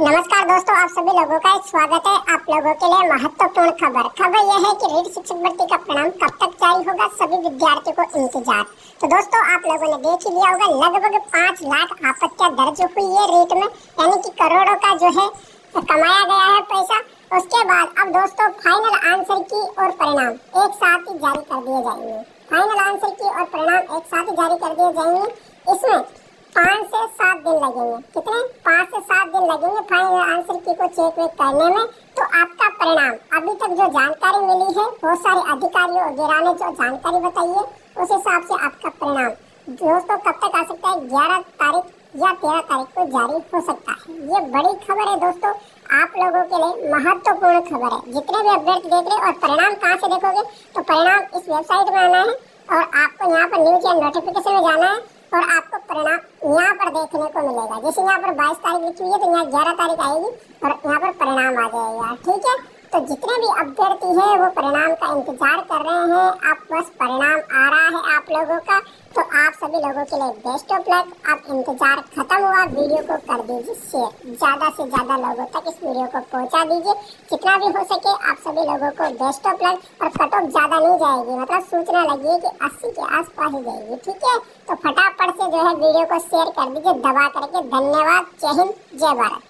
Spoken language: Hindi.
नमस्कार दोस्तों, आप सभी लोगों का स्वागत है। आप लोगों के लिए महत्वपूर्ण खबर। खबर यह है कि रीट शिक्षक भर्ती का परिणाम कब तक जारी होगा? सभी विद्यार्थियों को इंतज़ार। तो दोस्तों, आप लोगों ने देख ही लिया होगा, लगभग पाँच लाख आपत्तियाँ दर्ज हुई है रेट में, यानी कि करोड़ों का जो है कमाया गया है पैसा। उसके बाद अब दोस्तों फाइनल आंसर की और परिणाम एक साथ ही जारी कर दिए जाएँगे। फाइनल आंसर की और परिणाम एक साथ ही जारी कर दिए जाएँगे। इसमें पाँच से सात दिन लगेंगे। कितने? पाँच से सात दिन लगेंगे फाइनल आंसर की को चेक वेक करने में। तो आपका परिणाम, अभी तक जो जानकारी मिली है, बहुत सारे अधिकारियों वगैरह ने जो जानकारी बताई है, उस हिसाब से आपका परिणाम। दोस्तों, कब तक आ सकता है? ग्यारह तारीख या तेरह तारीख को जारी हो सकता है। ये बड़ी खबर है दोस्तों। आप लोगों के लिए महत्वपूर्ण खबर है। जितने भी अपडेट देख रहे और परिणाम कहाँ से देखोगे तो परिणाम इस वेबसाइट में आना है और आपको यहाँ पर न्यूज़ या नोटिफिकेशन में जाना है और आपको परिणाम देखने को मिलेगा। जैसे यहाँ पर 22 तारीख लिखी हुई है तो यहाँ 11 तारीख आएगी और यहाँ पर परिणाम आ जाएगा, ठीक है? तो जितने भी अभ्यर्थी हैं, वो परिणाम का इंतज़ार कर रहे हैं। आप बस परिणाम आ रहा लोगों का तो आप सभी लोगों के लिए बेस्ट ऑफ़ लक आप इंतज़ार खत्म हुआ, वीडियो को कर दीजिए शेयर ज़्यादा से ज़्यादा लोगों तक इस वीडियो को पहुँचा दीजिए। जितना भी हो सके आप सभी लोगों को बेस्ट ऑफ़ लक और कट ऑफ़ ज़्यादा नहीं जाएगी। मतलब सूचना लगी कि अस्सी के आस पास ही जाएगी। ठीक है? तो फटाफट से जो है वीडियो को शेयर कर दीजिए। दबा करके धन्यवाद। जय हिंद, जय भारत।